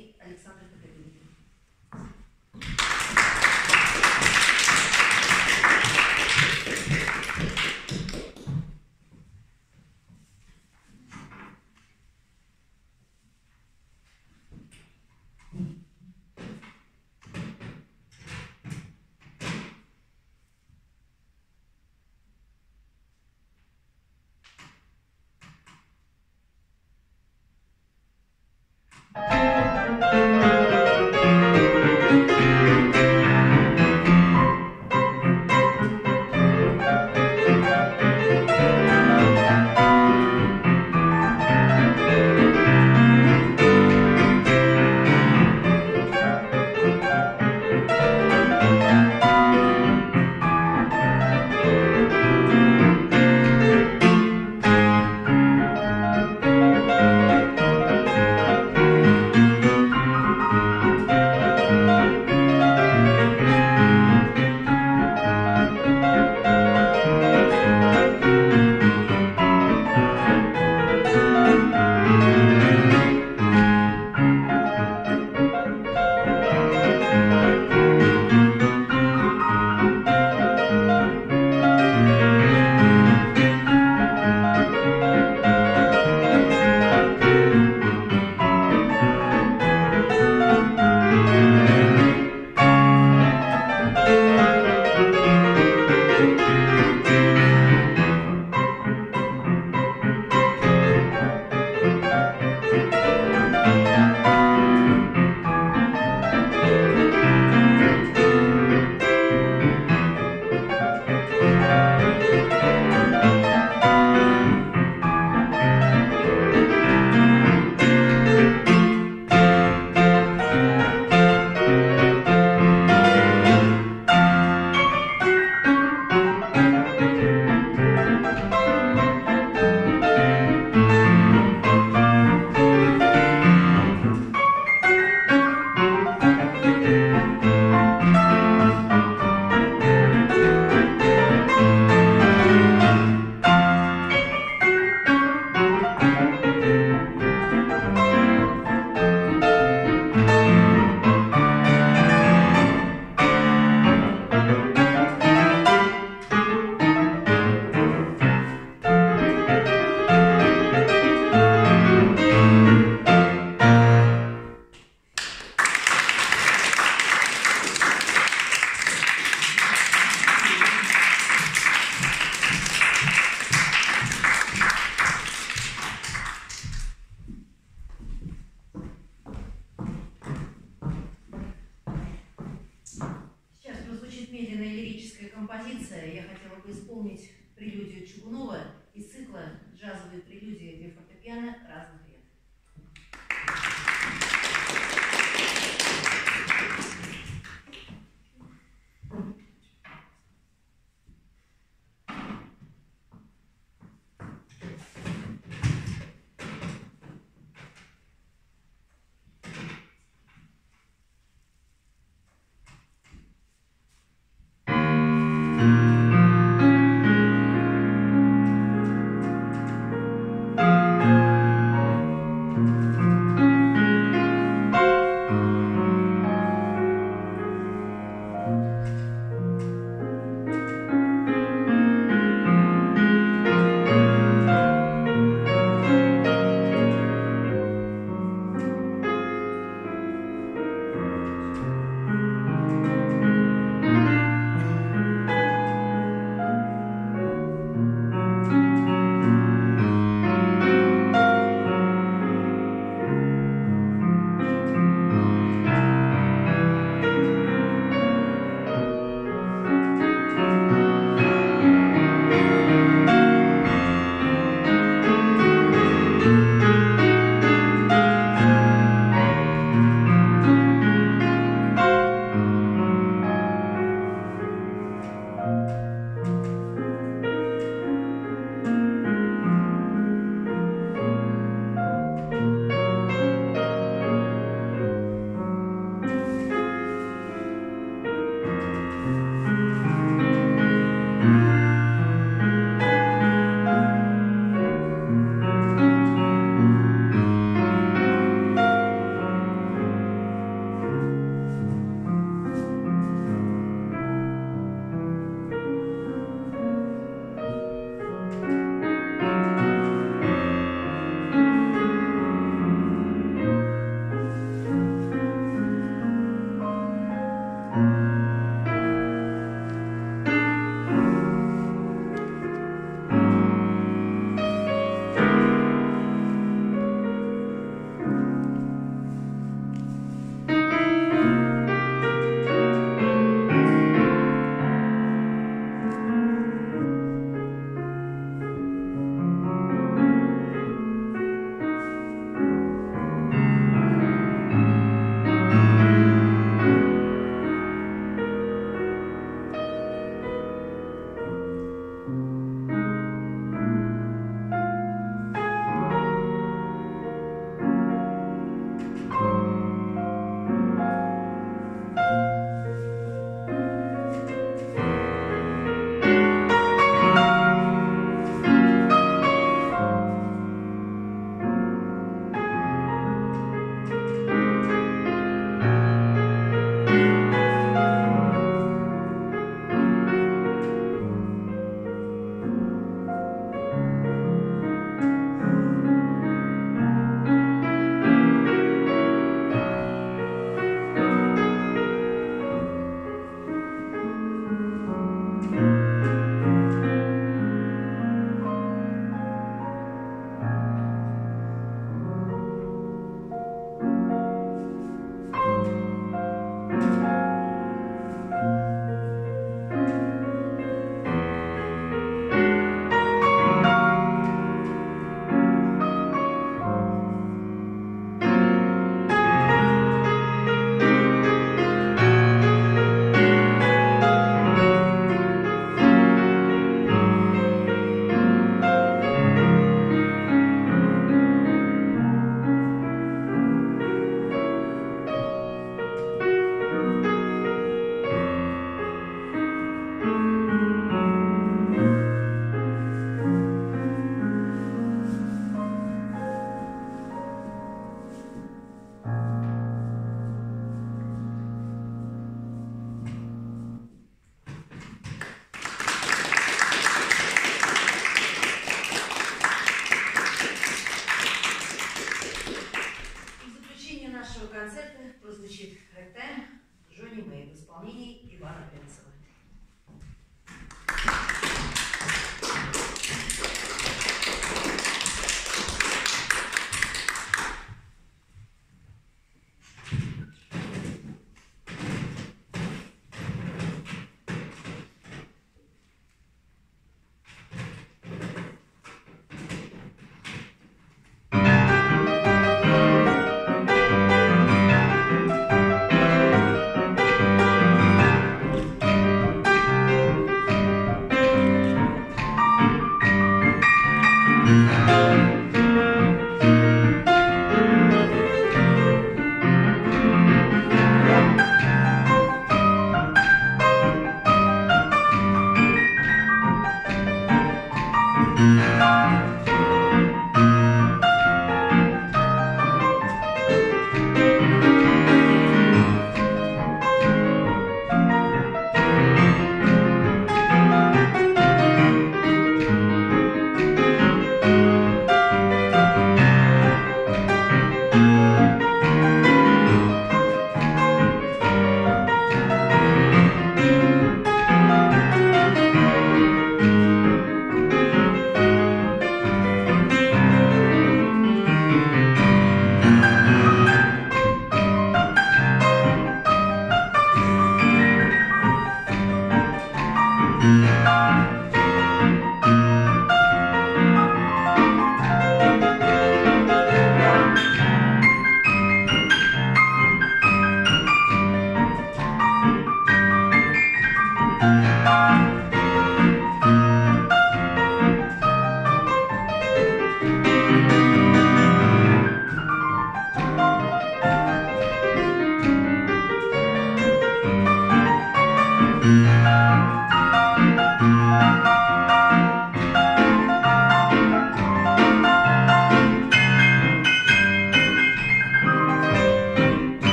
y Alexander.